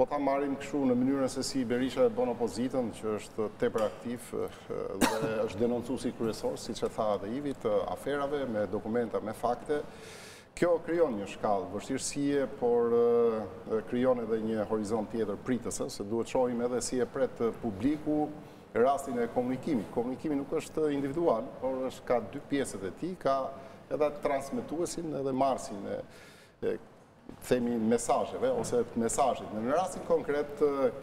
Po ta marrim kështu në mënyrën se si Berisha e bën opozitën, që është tepër aktiv dhe është denoncusi kryesor, siç e tha edhe Ivi, të aferave me dokumenta, me fakte. Kjo krijon një shkallë vështirësie, por krijon edhe një horizont tjetër pritëse, se duhet shohim edhe si e pret publiku rastin e komunikimit. Komunikimi nuk është individual, por është ka dy pjesët e tij, ka edhe transmituesin edhe marrësin e themi mesazheve ose të mesazhit. Në rastin konkret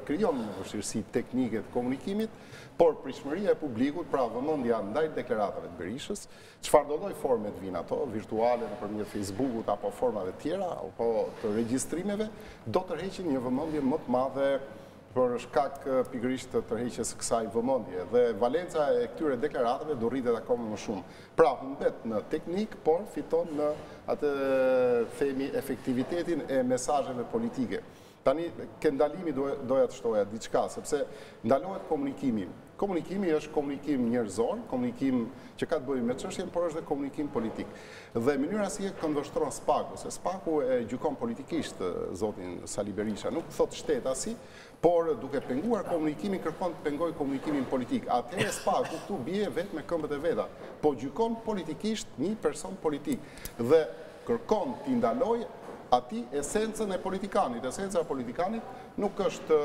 krijon një vështirësi teknike të komunikimit, por pritshmëria e publikut, pra vëmendja ndaj deklaratave të Berishës, çfarë do lloj forme të vijnë ato, virtuale nëpërmjet Facebook-ut apo formave të tjera apo të regjistrimeve, do tërheqin një vëmendje më të madhe për shkak pikërisht të tërheqjes së kësaj vëmendje dhe valenca e këtyre deklaratave do rritet akoma më shumë. Pra humbet në teknikë, por fiton në atë themi efektivitetin e mesazheve politike. Tani ke ndalimi doja të shtoja diçka, sepse ndalohet komunikimi. Komunikimi është komunikim njerëzor, komunikim që ka të bëjë me çështjen, por është dhe komunikim politik. Dhe mënyra si e këndvështron Spaku, se Spaku e gjykon politikisht zotin Sali Berisha, nuk thotë shtetasi, por duke penguar komunikimin kërkon të pengojë komunikimin politik. Atëherë Spaku këtu bie vetë me këmbët e veta, po gjykon politikisht një person politik dhe kërkon t'i ndalojë atij esencën e politikanit. Esenca e politikanit nuk është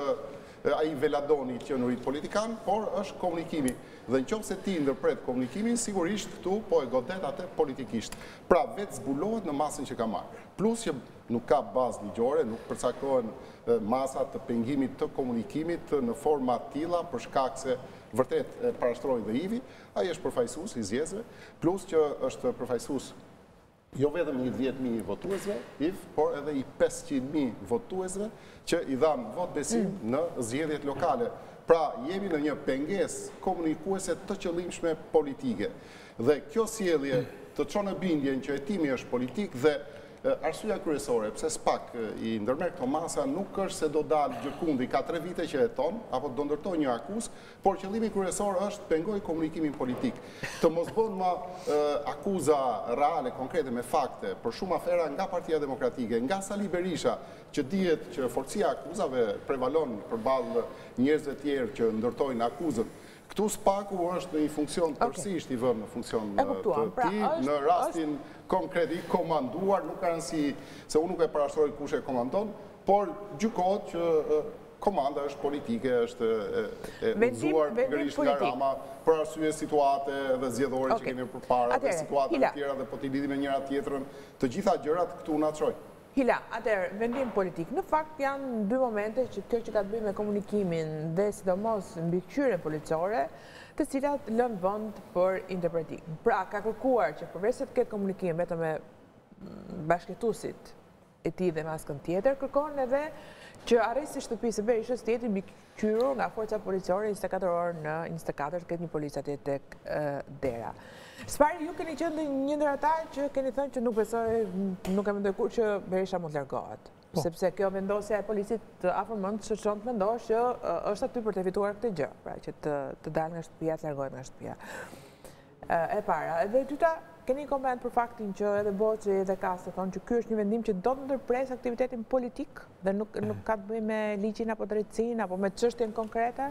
ai veladoni i qenurit politikan, por është komunikimi. Dhe në qoftë se ti ndërpret komunikimin, sigurisht këtu po e godet atë politikisht. Pra vetë zbulohet në masën që ka marrë. Plus që nuk ka bazë ligjore, nuk përcaktohen masa të pengimit të komunikimit në forma të tilla për shkak se vërtet e parashtroi dhe Ivi, ai është përfaqësues i zgjedhësve, plus që është përfaqësues jo vetëm i dhjetë mijë votuesve, Ivi, por edhe i pesëqind mijë votuesve që i dhanë votëbesim mm. në zgjedhjet lokale. Pra, jemi në një pengesë komunikuese të qëllimshme politike. Dhe kjo sjellje të çon në bindjen që hetimi është politik dhe arsyeja kryesore, pse SPAK i ndërmerr këto masa, nuk është se do dalë gjëkundi, ka tre vite që heton, apo do ndërtojë një akuzë, Por qëllimi kryesor është pengojë komunikimin politik, të mos bën më akuza reale, konkrete, me fakte, për shumë afera nga Partia Demokratike, nga Sali Berisha, që dihet që forca e akuzave prevalon përballë njerëzve tjerë që ndërtojnë akuzën. Këtu SPAK-u është në një funksion tërësisht i vënë në funksion të pra tij, në rastin konkret i komanduar, nuk ka rëndësi se unë nuk e parashtroj kush e komandon, Por gjykohet që komanda është politike, është e udhëzuar pikërisht nga Rama për arsye situate dhe zgjedhore që kemi përpara dhe situate të tjera dhe po t'i lidhim me njëra tjetrën, të gjitha gjërat këtu na çojnë. Hila. Atëherë, vendim politik. Në fakt janë dy momente që kjo që ka të bëjë me komunikimin dhe sidomos mbikëqyrjen policore, të cilat lënë vend për interpretim. Pra, ka kërkuar që përveç se të ketë komunikim vetëm me bashkëjetuesit, e tij dhe me askënd tjetër, kërkon edhe që arresti i shtëpisë së Berishës të jetë i mbikëqyrur nga forca policore 24 orë në 24 të ketë një polic atje tek dera. Spari, ju keni qenë një ndër ata që keni thënë që nuk besoj, nuk e mendoj kurrë që Berisha mund të largohet. Po. Sepse kjo vendosja e policit afër mund të të çojë të mendosh që është aty për të evituar këtë gjë, pra që të dalë nga shtëpia, të largohet nga shtëpia. E para. Edhe e dyta, keni një koment për faktin që edhe Boçi edhe Kasti thonë që ky është një vendim që do të ndërpresë aktivitetin politik dhe nuk ka të bëjë me ligjin apo drejtësinë apo me çështjen konkrete?